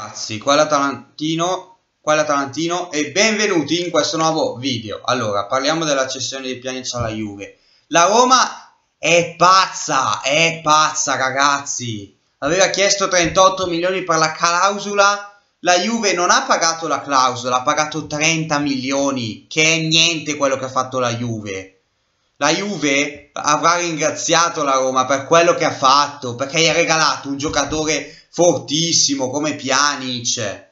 Ragazzi, qua è l'Atalantino, qua è l'Atalantino e benvenuti in questo nuovo video. Allora, parliamo della cessione di Pjanic alla Juve. La Roma è pazza, è pazza ragazzi. Aveva chiesto 38 milioni per la clausola, la Juve non ha pagato la clausola, ha pagato 30 milioni, che è niente quello che ha fatto la Juve. La Juve avrà ringraziato la Roma per quello che ha fatto, perché gli ha regalato un giocatore fortissimo come Pjanic.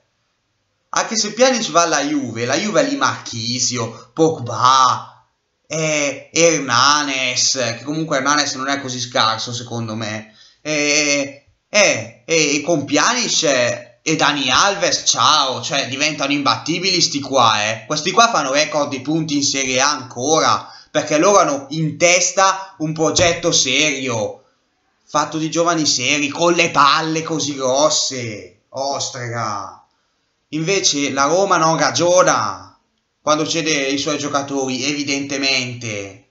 Anche se Pjanic va alla Juve, la Juve ha lì Marchisio, Pogba, e Hernanes, che comunque Hernanes non è così scarso secondo me. E, e, e con Pjanic e Dani Alves, ciao, cioè diventano imbattibili sti qua, eh. Questi qua fanno record di punti in Serie A ancora, perché loro hanno in testa un progetto serio fatto di giovani seri, con le palle così grosse. Ostrega. Invece la Roma non ragiona quando cede i suoi giocatori, evidentemente.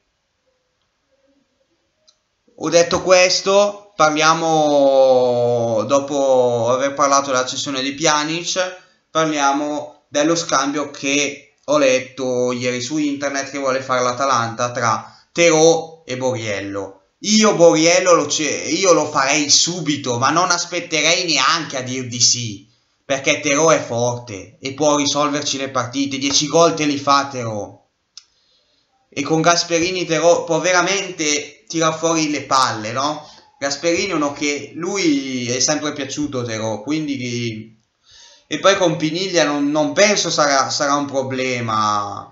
Ho detto questo, parliamo, dopo aver parlato della cessione di Pjanic, parliamo dello scambio che ho letto ieri su internet che vuole fare l'Atalanta tra Terò e Boriello. Io Boriello lo, io lo farei subito, ma non aspetterei neanche a dir di sì, perché Terò è forte e può risolverci le partite, 10 gol te li fa Terò. E con Gasperini Terò può veramente tirar fuori le palle, no? Gasperini uno che lui è sempre piaciuto Terò, quindi... E poi con Piniglia non, non penso sarà, sarà un problema.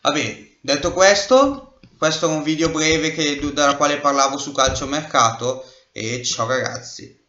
Vabbè, detto questo, questo è un video breve che, dalla quale parlavo su calciomercato e ciao ragazzi.